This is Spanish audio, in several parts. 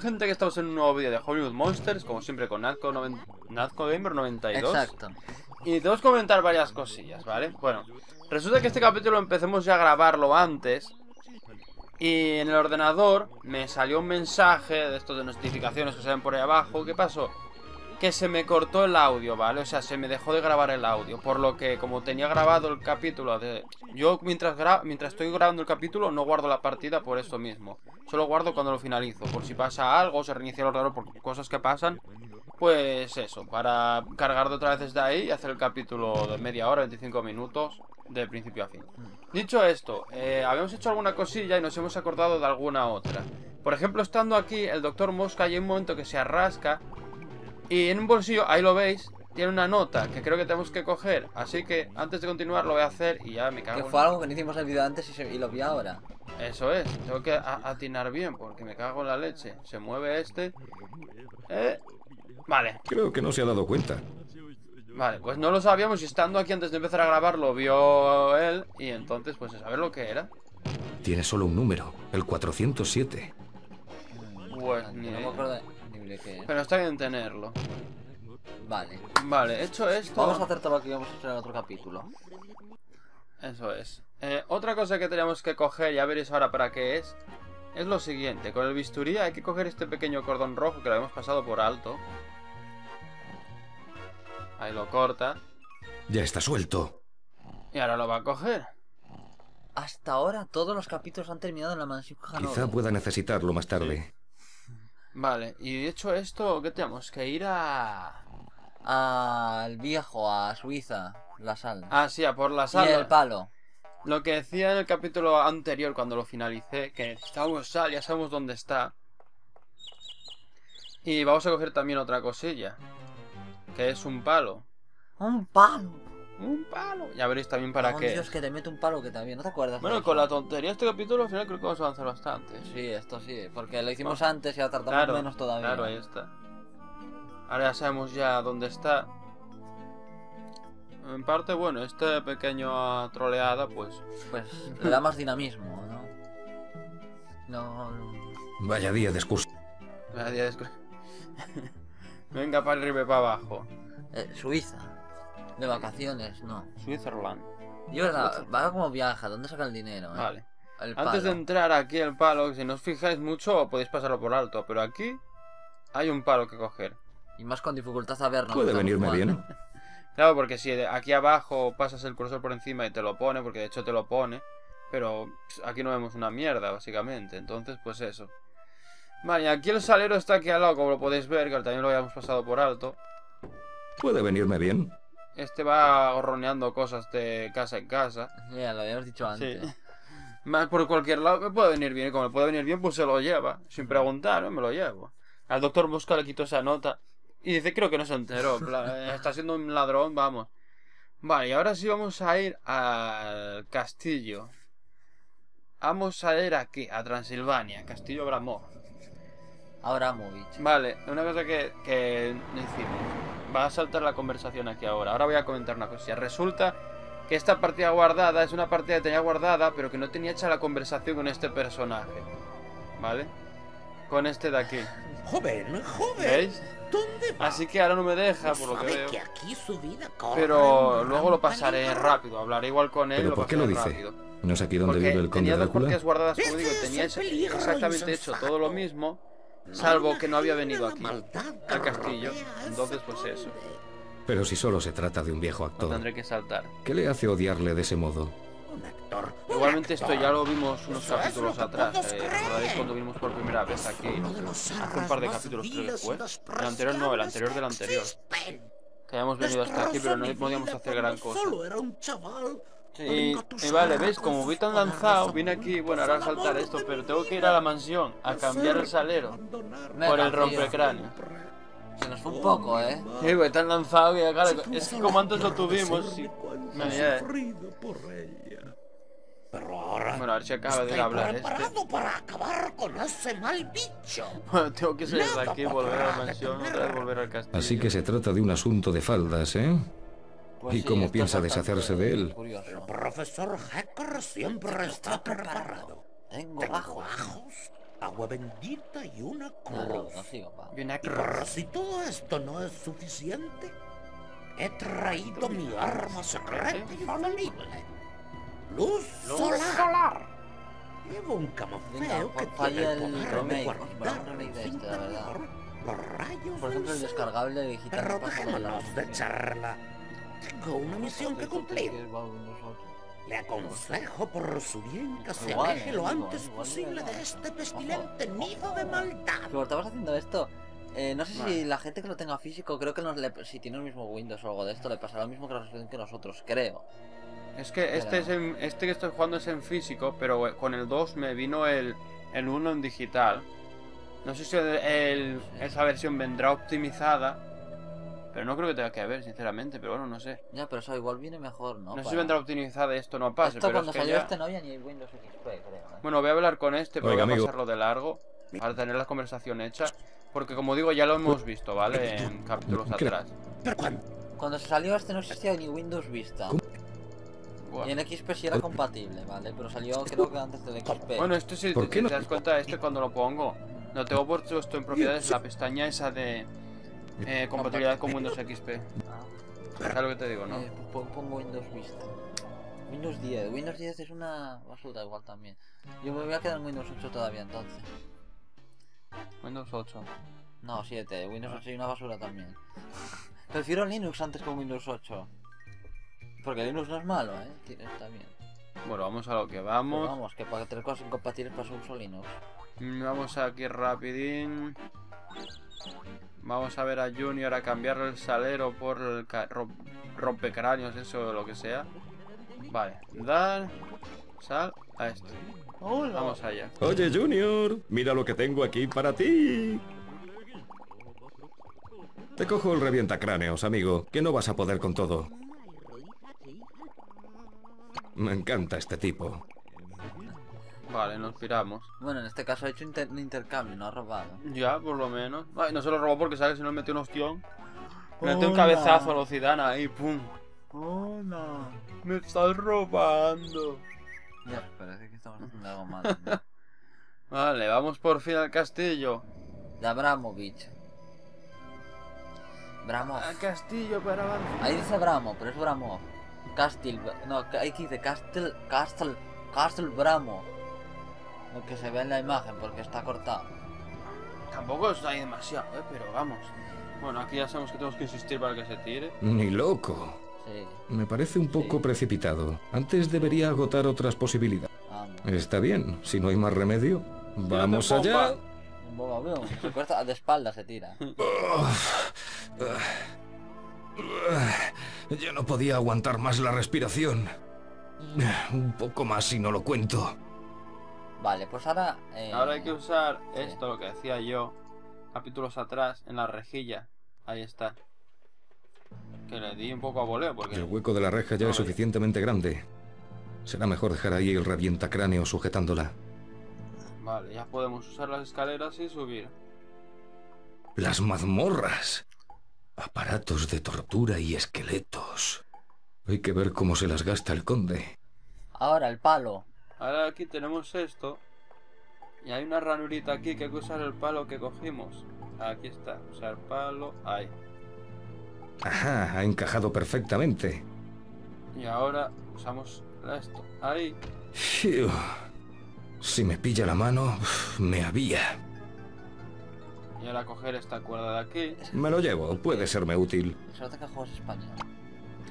Gente, que estamos en un nuevo vídeo de Hollywood Monsters, como siempre con Nazco, Gamer 92 Exacto Y tenemos que comentar varias cosillas, ¿vale? Bueno, resulta que este capítulo empecemos ya a grabarlo antes Y en el ordenador me salió un mensaje de estos de notificaciones que salen por ahí abajo ¿Qué pasó? Que se me cortó el audio, ¿vale? O sea, se me dejó de grabar el audio. Por lo que, como tenía grabado el capítulo de... Yo, mientras, mientras estoy grabando el capítulo, no guardo la partida por esto mismo. Solo guardo cuando lo finalizo. Por si pasa algo, se reinicia el ordenador por cosas que pasan. Pues eso, para cargar de otra vez desde ahí y hacer el capítulo de media hora, 25 minutos, de principio a fin. Dicho esto, eh, habíamos hecho alguna cosilla y nos hemos acordado de alguna otra. Por ejemplo, estando aquí, el doctor Mosca hay un momento que se arrasca y en un bolsillo, ahí lo veis, tiene una nota que creo que tenemos que coger. Así que antes de continuar lo voy a hacer y ya me cago. Que fue algo que no hicimos el vídeo antes y, lo vi ahora. Eso es, tengo que atinar bien porque me cago en la leche. Se mueve este. Eh. Vale. Creo que no se ha dado cuenta. Vale, pues no lo sabíamos y estando aquí antes de empezar a grabar lo vio él y entonces pues a saber lo que era. Tiene solo un número, el 407. Pues ni... No me acuerdo pero está bien tenerlo. Vale. Vale, hecho esto... Vamos a hacer todo lo que íbamos a hacer en otro capítulo. Eso es. Eh, otra cosa que tenemos que coger, ya veréis ahora para qué es, es lo siguiente. Con el bisturí hay que coger este pequeño cordón rojo que lo hemos pasado por alto. Ahí lo corta. Ya está suelto. Y ahora lo va a coger. Hasta ahora todos los capítulos han terminado en la mansión Quizá pueda necesitarlo más tarde. Vale, y hecho esto, ¿qué tenemos? Que ir a... Al viejo, a Suiza, la sal. Ah, sí, a por la sal. Y el palo. Lo que decía en el capítulo anterior, cuando lo finalicé, que necesitábamos sal, ya sabemos dónde está. Y vamos a coger también otra cosilla. Que es un palo. ¡Un palo! Un palo. Ya veréis también para qué. Dios, que te mete un palo que también, ¿no te acuerdas? Bueno, con la tontería de este capítulo al final creo que vamos a avanzar bastante. Sí, esto sí, porque lo hicimos antes y ahora tardamos menos todavía. Claro, ahí está. Ahora ya sabemos ya dónde está. En parte, bueno, este pequeño troleada, pues... Pues le da más dinamismo, ¿no? No... Vaya día de excusa. Vaya día de excusa. Venga para arriba y para abajo. Eh, Suiza. De vacaciones, no. Switzerland. Y verdad, va como viaja, ¿dónde saca el dinero? Eh? Vale. Antes de entrar aquí el palo, si no os fijáis mucho podéis pasarlo por alto, pero aquí hay un palo que coger. Y más con dificultad a ver, ¿no? Puede venirme bien. claro, porque si aquí abajo pasas el cursor por encima y te lo pone, porque de hecho te lo pone, pero aquí no vemos una mierda, básicamente. Entonces, pues eso. Vale, aquí el salero está aquí al lado, como lo podéis ver, que también lo habíamos pasado por alto. Puede venirme bien. Este va gorroneando cosas de casa en casa. Ya, lo habíamos dicho antes. Sí. Más por cualquier lado me puede venir bien. Y como le puede venir bien, pues se lo lleva. Sin preguntar, ¿no? me lo llevo. Al doctor Mosca le quitó esa nota. Y dice, creo que no se enteró. Está siendo un ladrón, vamos. Vale, y ahora sí vamos a ir al castillo. Vamos a ir aquí, a Transilvania, Castillo Bramov. Abramovich. Vale, una cosa que, que decimos va a saltar la conversación aquí ahora. Ahora voy a comentar una cosa. Resulta que esta partida guardada es una partida que tenía guardada, pero que no tenía hecha la conversación con este personaje. ¿Vale? Con este de aquí. Joven, joven. ¿Veis? ¿Dónde Así que ahora no me deja, por lo que veo. pero luego lo pasaré rápido. Hablaré igual con él. ¿Pero por qué lo dice? ¿No es aquí donde vive el conde tenía dos partidas guardadas, como digo, tenía exactamente hecho todo lo mismo Salvo que no había venido aquí, al castillo. Entonces, pues eso. Pero si solo se trata de un viejo actor. tendré que saltar. ¿Qué le hace odiarle de ese modo? Igualmente esto ya lo vimos unos capítulos atrás. Eh, ¿Recordaréis cuando vimos por primera vez aquí? Hace un par de capítulos creo que fue. El anterior no, el anterior del anterior. Que habíamos venido hasta aquí, pero no podíamos hacer gran cosa. Y, vale, ¿ves? Como voy tan lanzado, vine aquí, bueno, ahora a saltar esto, pero tengo que ir a la mansión a cambiar el salero por el rompecráneo. Se nos fue un poco, ¿eh? Sí, voy tan lanzado que claro, es que como antes lo tuvimos, sí. Pero ahora bueno, a ver si acaba de hablar este. para acabar con ese mal bicho. Bueno, tengo que salir de aquí, volver a la mansión, otra vez volver al castillo. Así que se trata de un asunto de faldas, ¿eh? Pues ¿Y cómo piensa deshacerse de él? El profesor Hacker siempre está preparado. Tengo bajos. agua bendita y una No, no, cruz. no sigo, va. Y una cruz. si todo esto no es suficiente, he traído mi arma secreta y infalible. Luz, solar. Llevo un camufleo que falla tiene el poder de remake, guardar temor los rayos Por ejemplo, el descargable digital Pero dejémonos de charla. Tengo una misión que cumplir. Le aconsejo por su bien que se aleje lo antes posible de este pestilente nido de maldad. Pero estabas haciendo esto. eh, no sé si Vale. la gente que lo tenga físico, creo que nos le- si tiene el mismo Windows o algo de esto, le pasará lo mismo que, nos- que nosotros, creo. Es que este, es en- este que estoy jugando es en físico, pero con el 2 me vino el, el 1 en digital. No sé si el- el- esa versión vendrá optimizada, pero no creo que tenga que ver, sinceramente, pero bueno, no sé. Ya, pero eso igual viene mejor, ¿no? No sé si vendrá optimizada esto no pase, Esto pero cuando es que salió ya- este no había ni Windows XP, creo. ¿eh? Bueno, voy a hablar con este, pero Oiga, voy a amigo. pasarlo de largo para tener la conversación hecha. Porque como digo, ya lo hemos visto, ¿vale? En capítulos atrás. Pero cuando Cuando se salió este no existía ni Windows Vista. Y en XP sí era compatible, ¿vale? Pero salió creo que antes del XP. Bueno, este sí, ¿Por te, qué no- te das cuenta, este cuando lo pongo, lo tengo puesto en propiedades, la pestaña esa de eh, compatibilidad con Windows XP. Ah, ¿Sabes lo que te digo, no? eh, pon- pongo Windows Vista. Windows 10. Windows 10 es una basura igual también. Yo me voy a quedar en Windows 8 todavía entonces. Windows 8. No, 7. Windows 8 y una basura también. Prefiero Linux antes que Windows 8. Porque Linux no es malo, ¿eh? Está bien. Bueno, vamos a lo que vamos. vamos, que para tener cosas incompatibles para uso Linux. Mm, Vamos aquí rapidín. Vamos a ver a Junior a cambiarle el salero por el rompecráneos, eso o lo que sea. Vale, dar, sal a este. Vamos allá. Oye, Junior, mira lo que tengo aquí para ti. Te cojo el revientacráneos, amigo, que no vas a poder con todo. Me encanta este tipo. Vale, nos piramos. Bueno, en este caso ha hecho inter- un intercambio, no ha robado. Ya, por lo menos. Ay, no se lo robó porque sabe que si no le metió un ostión. Le metió un cabezazo a los Zidane ahí, pum. Hola. Me estás robando. Ya, parece que estamos haciendo algo mal. ¿no? Vale, vamos por fin al castillo. De Abramovich. Bramov. Al castillo para avanzar. Ahí dice Bramo, pero es Bramov. Castil. No, ahí dice Castle. Castle. Castle Bramo. Lo que se ve en la imagen porque está cortado. Tampoco está ahí demasiado, ¿eh? pero vamos. Bueno, aquí ya sabemos que tenemos que insistir para que se tire. Ni loco. Sí, Me parece un poco Sí. precipitado. Antes debería agotar otras posibilidades. vamos. Está bien, si no hay más remedio. Vamos allá. Se cuesta de espalda, se tira. Ya no podía aguantar más la respiración. Un poco más si no lo cuento. Vale, pues ahora. eh, Ahora hay que usar sí. esto, lo que decía yo, capítulos atrás, en la rejilla. Ahí está. Que le di un poco a voleo, porque... El hueco de la reja ya No, es suficientemente grande. Será mejor dejar ahí el revientacráneo sujetándola. Vale, ya podemos usar las escaleras y subir. Las mazmorras. Aparatos de tortura y esqueletos. Hay que ver cómo se las gasta el conde. Ahora el palo. Ahora aquí tenemos esto. Y hay una ranurita aquí que hay que usar el palo que cogimos. Aquí está, usar palo, ahí. Ajá, ha encajado perfectamente. Y ahora usamos esto, ahí. Si me pilla la mano, me había. Y ahora coger esta cuerda de aquí. Me lo llevo, puede serme útil. Se nota que juegas español.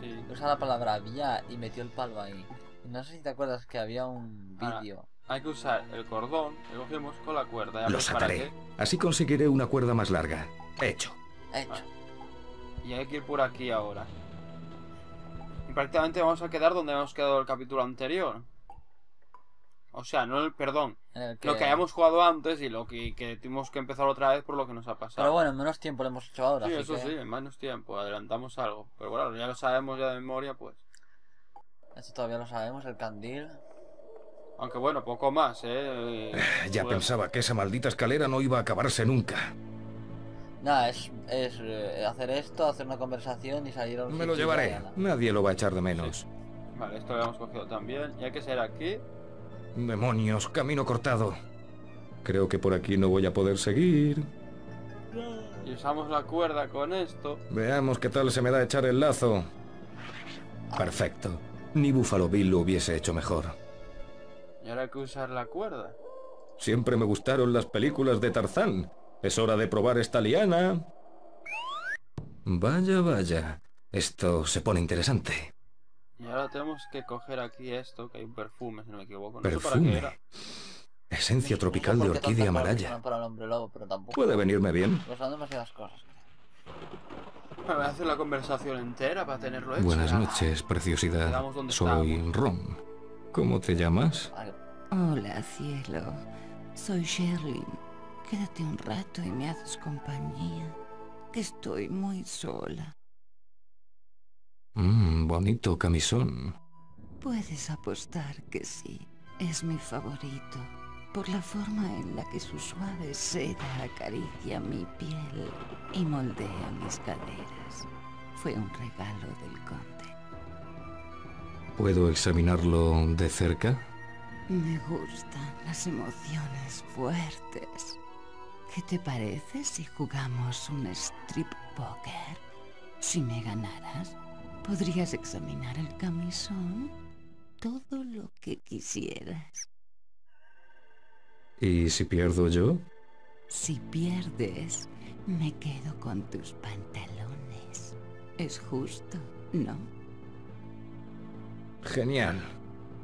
Sí. Usa la palabra había y metió el palo ahí. No sé si te acuerdas que había un Ah. vídeo. Hay que usar el cordón que cogimos con la cuerda. Ya para ataré. qué. Así conseguiré una cuerda más larga. Hecho. Hecho. Y hay que ir por aquí ahora. Y prácticamente vamos a quedar donde hemos quedado el capítulo anterior. O sea, no el perdón. En el que... Lo que hayamos jugado antes y lo que, que tuvimos que empezar otra vez por lo que nos ha pasado. Pero bueno, en menos tiempo lo hemos hecho ahora. sí, así eso que sí, en menos tiempo, adelantamos algo. Pero bueno, ya lo sabemos ya de memoria, pues. Esto todavía lo sabemos, el candil. Aunque bueno, poco más, ¿eh? Ya Bueno, pensaba que esa maldita escalera no iba a acabarse nunca. Nada, es, es eh, hacer esto, hacer una conversación y salir a un Me lo llevaré. Nadie lo va a echar de menos. Vale, esto lo hemos cogido también. Y hay que ser aquí. Demonios, camino cortado. Creo que por aquí no voy a poder seguir. Y usamos la cuerda con esto. Veamos qué tal se me da echar el lazo. Perfecto. Ni Buffalo Bill lo hubiese hecho mejor. Y ahora hay que usar la cuerda. Siempre me gustaron las películas de Tarzán. Es hora de probar esta liana. Vaya, vaya. Esto se pone interesante. Y ahora tenemos que coger aquí esto, que hay un perfume, si no me equivoco. No sé para qué Perfume. era. Esencia tropical No de sé orquídea tantas cosas amaralla. son Para el hombre lobo, pero tampoco. Puede venirme bien. Pues son demasiadas cosas. Me voy a hacer la conversación entera para tenerlo hecho. Buenas noches, preciosidad. Soy estábamos. Ron. ¿Cómo te llamas? Hola, cielo. Soy Sherlyn. Quédate un rato y me haces compañía, que estoy muy sola. Mmm, bonito camisón. Puedes apostar que sí. Es mi favorito, por la forma en la que su suave seda acaricia mi piel y moldea mis caderas. Fue un regalo del conde. ¿Puedo examinarlo de cerca? Me gustan las emociones fuertes. ¿Qué te parece si jugamos un strip poker? Si me ganaras, podrías examinar el camisón todo lo que quisieras. ¿Y si pierdo yo? Si pierdes, me quedo con tus pantalones. Es justo, ¿no? Genial.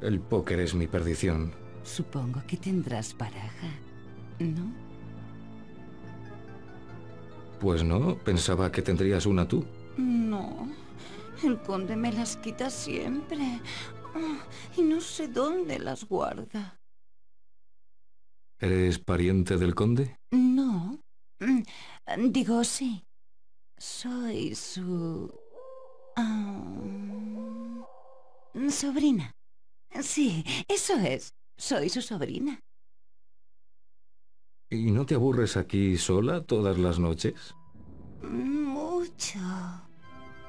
El póker es mi perdición. Supongo que tendrás baraja, ¿no? Pues no, pensaba que tendrías una tú. No, el conde me las quita siempre. Ah, Y no sé dónde las guarda. ¿Eres pariente del conde? No. Mm, Digo sí. Soy su... sobrina. Sí, eso es. Soy su sobrina. ¿Y no te aburres aquí sola todas las noches? Mucho.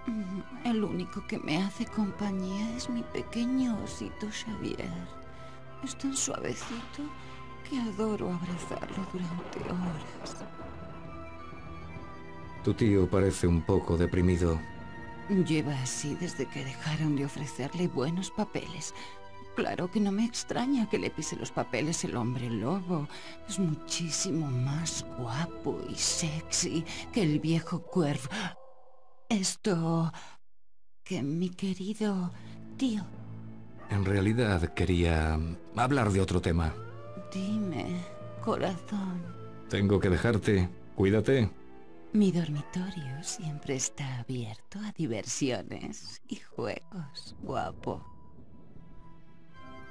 Mm, El único que me hace compañía es mi pequeño osito Xavier. Es tan suavecito que adoro abrazarlo durante horas. Tu tío parece un poco deprimido. Lleva así desde que dejaron de ofrecerle buenos papeles. Claro que no me extraña que le pise los papeles el hombre lobo. Es muchísimo más guapo y sexy que el viejo cuervo. Esto... que mi querido tío. En realidad quería hablar de otro tema. Dime, corazón. Tengo que dejarte. Cuídate. Mi dormitorio siempre está abierto a diversiones y juegos, guapo.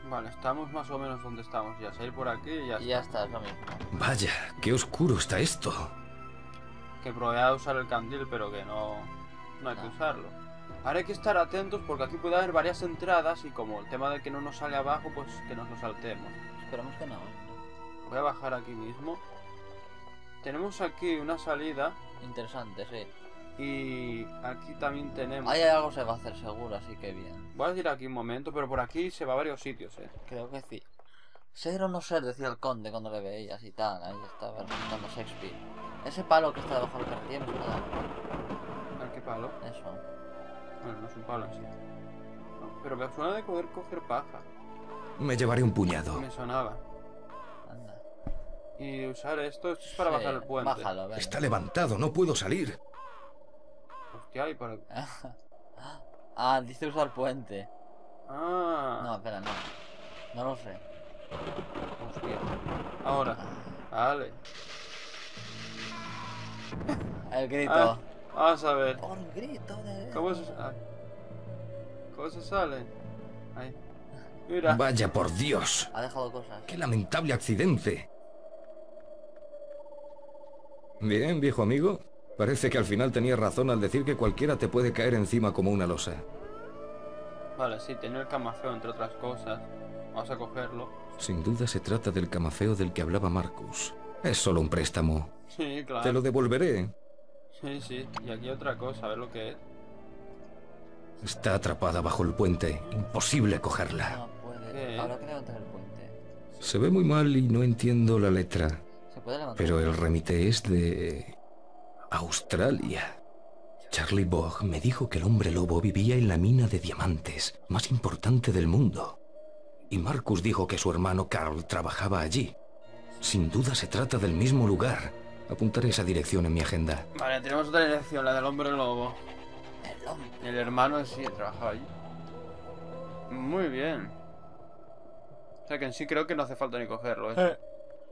Vale, estamos más o menos donde estamos ya. Salir por aquí y ya está, es lo mismo. Vaya, qué oscuro está esto. Que probé a usar el candil, pero que no, no hay que usarlo. Ahora hay que estar atentos porque aquí puede haber varias entradas y como el tema de que no nos sale abajo, pues que nos lo saltemos. Esperamos que no. ¿eh? Voy a bajar aquí mismo. Tenemos aquí una salida Interesante, sí. y aquí también tenemos... Ahí algo se va a hacer seguro, así que bien. Voy a ir aquí un momento, pero por aquí se va a varios sitios, eh. Creo que sí. Ser o no ser, decía el conde cuando le veías y tal. Ahí estaba representando Shakespeare. Ese palo que está debajo del suena de algo. ¿A qué palo? Eso. Bueno, no es un palo en sí. Pero me suena de poder coger paja. Me llevaré un puñado. Me sonaba. Anda. Y usar esto, esto es para Sí, bajar el puente. Bájalo, venga. Está levantado, no puedo salir. Hostia, y por el... ah, dice usar puente. Ah, No, espera, no. No lo sé. hostia. Ahora, vale. El grito. Ah, vamos a ver. Por grito de... ¿Cómo se, ah, ¿Cómo se sale? Ahí. Mira. Vaya por Dios. Ha dejado cosas. Qué lamentable accidente. Bien, viejo amigo. Parece que al final tenías razón al decir que cualquiera te puede caer encima como una losa. Vale, sí, tenía el camafeo entre otras cosas. Vamos a cogerlo. Sin duda se trata del camafeo del que hablaba Marcus. Es solo un préstamo. Sí, claro. Te lo devolveré. Sí, sí. Y aquí otra cosa, a ver lo que es. Está atrapada bajo el puente. Imposible cogerla. Levantar el puente. Se ve muy mal y no entiendo la letra, ¿Se puede levantar? pero el remite es de... Australia. Charlie Bogg me dijo que el hombre lobo vivía en la mina de diamantes más importante del mundo. Y Marcus dijo que su hermano Carl trabajaba allí. Sin duda se trata del mismo lugar. Apuntaré esa dirección en mi agenda. Vale, tenemos otra dirección, la del hombre lobo. El hombre. El hermano sí trabajaba allí. Muy bien. O sea que en sí creo que no hace falta ni cogerlo. eso.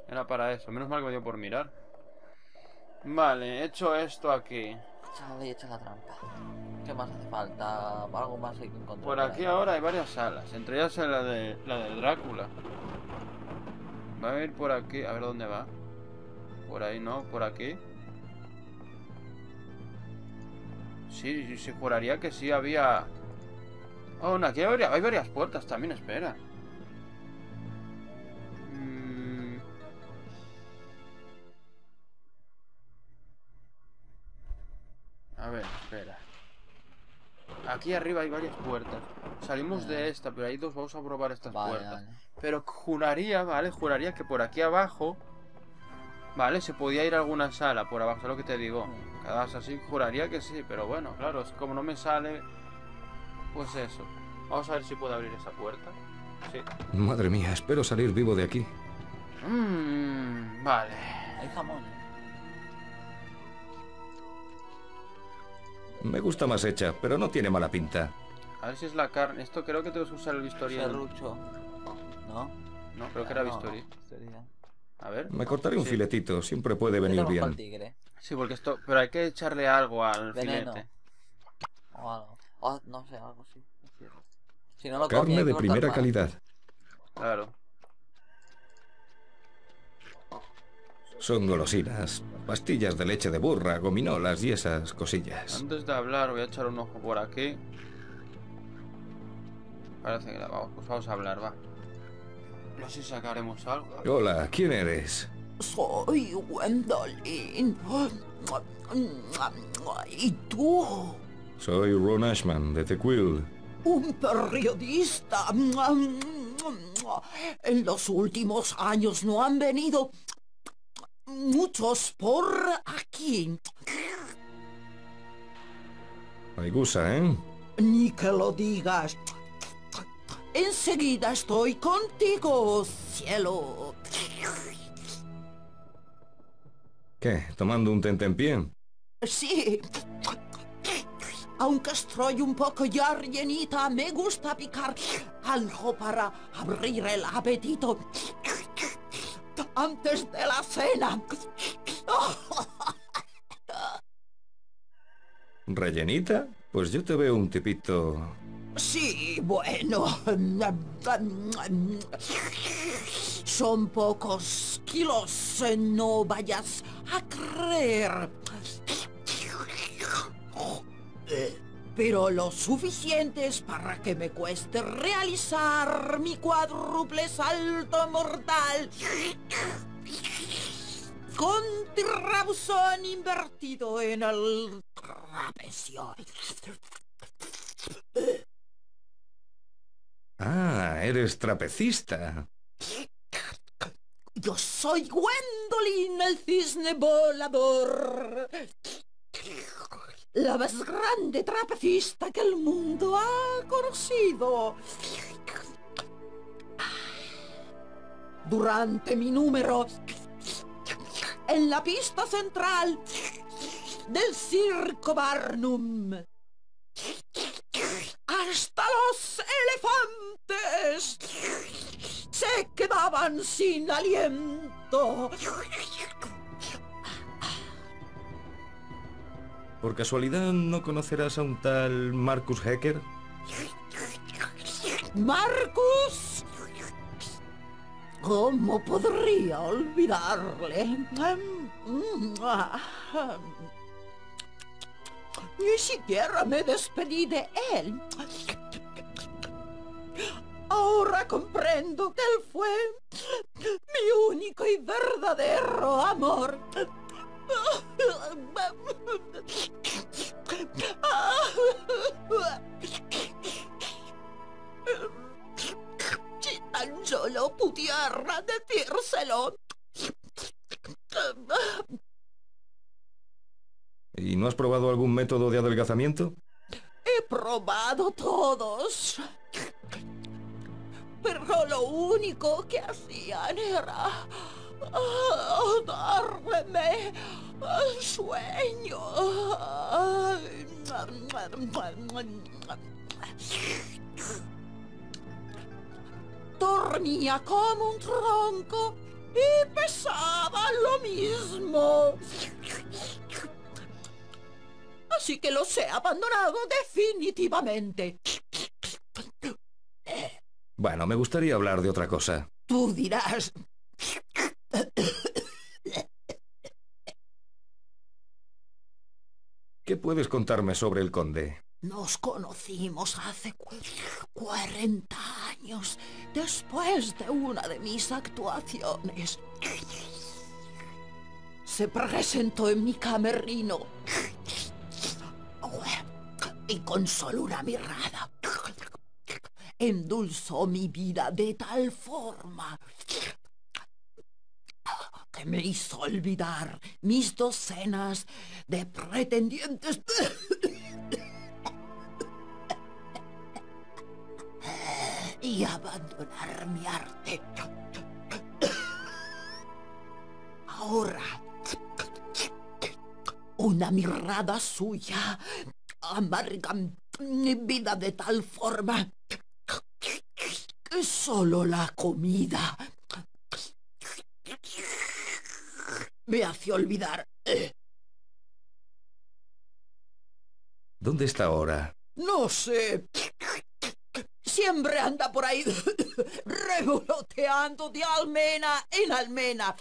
Era para eso. Menos mal que me dio por mirar. Vale, he hecho esto aquí. Chale, hecha la trampa. ¿Qué más hace falta? Algo más hay que encontrar. Por aquí ahora hay varias salas. Entre ellas la de la de Drácula. Va a ir por aquí. A ver dónde va. Por ahí no, por aquí. Sí, sí, se juraría que sí había. Oh, no, aquí hay varias, hay varias puertas también, espera. Ver, espera. Aquí arriba hay varias puertas. Salimos de esta, pero hay dos. Vamos a probar estas Vale, puertas. vale. Pero juraría, ¿vale? Juraría que por aquí abajo, ¿vale? Se podía ir a alguna sala por abajo, es lo que te digo. Cada vez así, juraría que sí, pero bueno, claro, es como no me sale, pues eso. Vamos a ver si puedo abrir esa puerta. Sí. Madre mía, espero salir vivo de aquí. Mmm, vale. Hay jamón. ¿eh? Me gusta más hecha, pero no tiene mala pinta. A ver si es la carne. Esto creo que tengo que usar el bisturí. Serrucho. ¿No? No, creo que era Ah, bisturí. bisturí. A ver. Me cortaré un Sí. filetito, siempre puede venir bien. tigre. Sí, porque esto... Pero hay que echarle algo al Veneno. filete. O algo. O, no sé, algo quiero. Si no lo Carne de primera más. calidad. Claro. Son golosinas, pastillas de leche de burra, gominolas y esas cosillas. Antes de hablar voy a echar un ojo por aquí. Parece que la vamos, pues vamos a hablar, va. No sé si sacaremos algo. Hola, ¿quién eres? Soy Gwendolyn. ¿Y tú? Soy Ron Ashman, de The Quill. Un periodista. En los últimos años no han venido muchos por aquí. Hay gusa, ¿eh? Ni que lo digas. Enseguida estoy contigo, cielo. ¿Qué? ¿Tomando un tentempié? Sí. Aunque estoy un poco ya rellenita, me gusta picar algo para abrir el apetito antes de la cena. ¿Rellenita? Pues yo te veo un tipito... Sí, bueno. Son pocos kilos, no vayas a creer. Pero lo suficientes para que me cueste realizar mi cuádruple salto mortal. Con tirabuzón invertido en el trapecio. Ah, eres trapecista. Yo soy Gwendolyn, el cisne volador. La más grande trapecista que el mundo ha conocido. Durante mi número en la pista central del circo Barnum. Hasta los elefantes se quedaban sin aliento. ¿Por casualidad no conocerás a un tal Marcus Hecker? Marcus. ¿Cómo podría olvidarle? Ni siquiera me despedí de él. Ahora comprendo que él fue mi único y verdadero amor. Si tan solo pudiera decírselo. ¿Y no has probado algún método de adelgazamiento? He probado todos. Pero lo único que hacían era ah, darme sueño. Dormía como un tronco y pesaba lo mismo. Así que los he abandonado definitivamente. Bueno, me gustaría hablar de otra cosa. Tú dirás. ¿Qué puedes contarme sobre el conde? Nos conocimos hace cu- 40 años, después de una de mis actuaciones. Se presentó en mi camerino y con solo una mirada endulzó mi vida de tal forma me hizo olvidar mis docenas de pretendientes y abandonar mi arte. Ahora, una mirada suya amarga mi vida de tal forma que solo la comida me hace olvidar. ¿Dónde está ahora? No sé. Siempre anda por ahí revoloteando de almena en almena.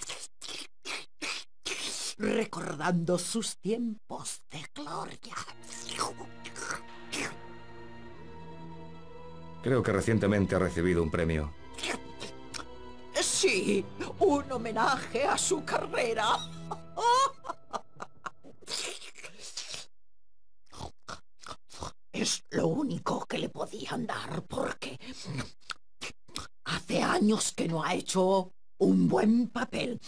Recordando sus tiempos de gloria. Creo que recientemente ha recibido un premio. Sí, un homenaje a su carrera. Es lo único que le podían dar porque hace años que no ha hecho un buen papel.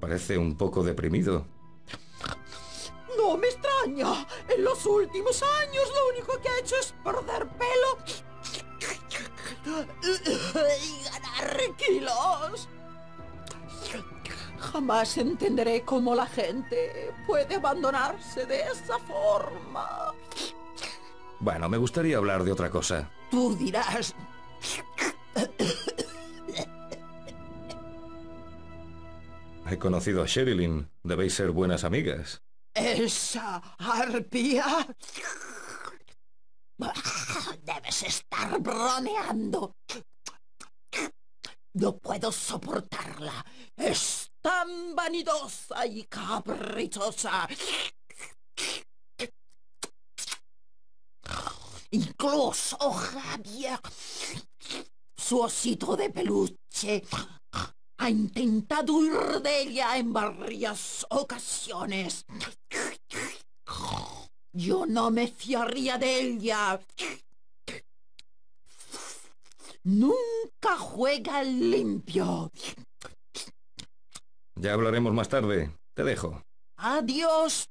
Parece un poco deprimido. No me extraña. En los últimos años lo único que ha hecho es perder Jamás entenderé cómo la gente puede abandonarse de esa forma. Bueno, me gustaría hablar de otra cosa. Tú dirás, He conocido a Sherilyn. Debéis ser buenas amigas. esa arpía. Debes estar bromeando. No puedo soportarla. Es tan vanidosa y caprichosa. Incluso Javier, su osito de peluche, ha intentado huir de ella en varias ocasiones. Yo no me fiaría de ella. Nunca juega limpio. Ya hablaremos más tarde. Te dejo. Adiós.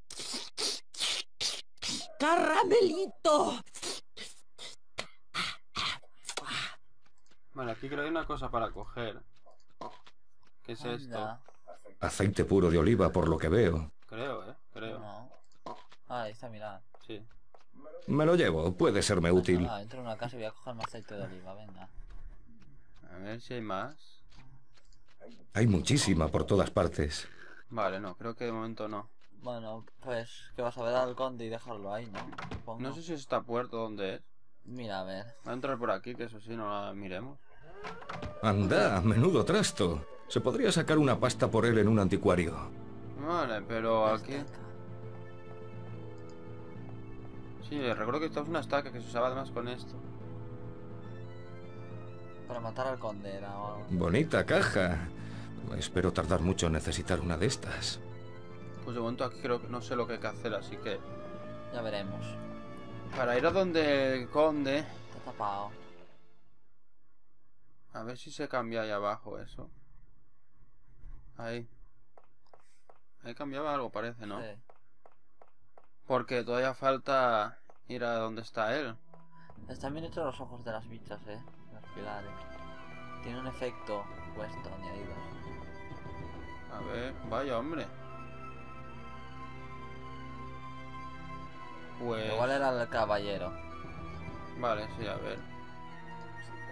Caramelito. Vale, aquí creo que hay una cosa para coger. ¿Qué es esto? Aceite puro de oliva, por lo que veo. Creo, eh, creo. No. Ah, ahí está, mira. Sí. Me lo llevo. Puede serme útil. Ah, entro en una casa y voy a coger más aceite de oliva, venga. A ver si hay más. Hay muchísima por todas partes. Vale, no, creo que de momento no. Bueno, pues que vas a ver al conde y dejarlo ahí, ¿no? Supongo. No sé si es esta puerta donde es. Mira, a ver. Voy a entrar por aquí, que eso sí, no la miremos. Anda, menudo trasto. Se podría sacar una pasta por él en un anticuario. Vale, pero aquí... Sí, recuerdo que esto es una estaca que se usaba además con esto. Para matar al conde era o algo. Bonita caja. Espero tardar mucho en necesitar una de estas. Pues de momento aquí creo que no sé lo que hay que hacer, así que... Ya veremos. Para ir a donde el conde... Está tapado. A ver si se cambia ahí abajo eso. Ahí. Ahí cambiaba algo, parece, ¿no? Sí. Porque todavía falta ir a donde está él. Están bien hechos los ojos de las bichas, eh. Los pilares. Tiene un efecto puesto, añadido. A ver, vaya hombre. Pues... Igual era el caballero. Vale, sí, a ver.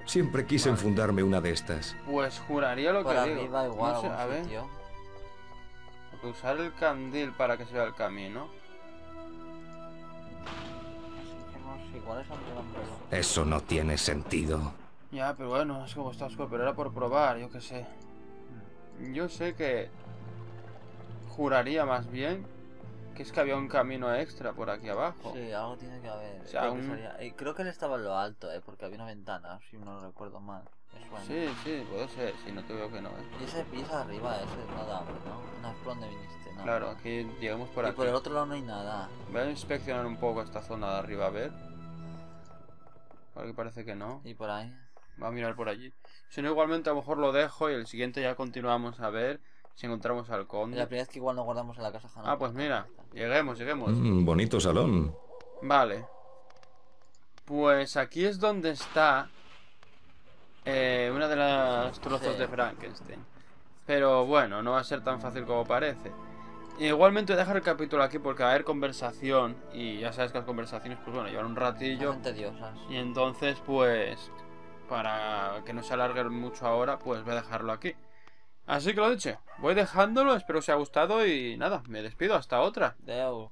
Siempre quise enfundarme una de estas. Pues juraría lo Por que digo. arriba igual, No sé, a ver. usar el candil para que se vea el camino. Eso no tiene sentido. Ya, pero bueno, es como está oscuro, pero era por probar, yo qué sé. Yo sé que juraría más bien que es que había un camino extra por aquí abajo. Sí, algo tiene que haber. O sea, creo, que un- sería- y creo que él estaba en lo alto, eh, porque había una ventana, si no recuerdo mal. Sí, sí, puede ser, si no te veo que no, ¿eh? Y ese piso arriba, ese no da hambre, ¿no? No es por donde viniste, ¿no? Claro, aquí llegamos por y aquí. por el otro lado no hay nada. Voy a inspeccionar un poco esta zona de arriba, a ver. Porque parece que no. Y por ahí. Va a mirar por allí. Si no, igualmente a lo mejor lo dejo y el siguiente ya continuamos a ver si encontramos al Y la conde. primera vez que igual no guardamos en la casa Hanna. Ah, pues mira, lleguemos, lleguemos. Mm, bonito salón. Vale. Pues aquí es donde está eh, una de las trozos Sí. de Frankenstein. Pero bueno, no va a ser tan fácil como parece. Igualmente voy a dejar el capítulo aquí porque va a haber conversación y ya sabes que las conversaciones, pues bueno, llevan un ratillo. Y entonces, pues, para que no se alargue mucho ahora, pues voy a dejarlo aquí. Así que lo dicho, voy dejándolo, espero que os haya gustado y nada, me despido, hasta otra. Deu.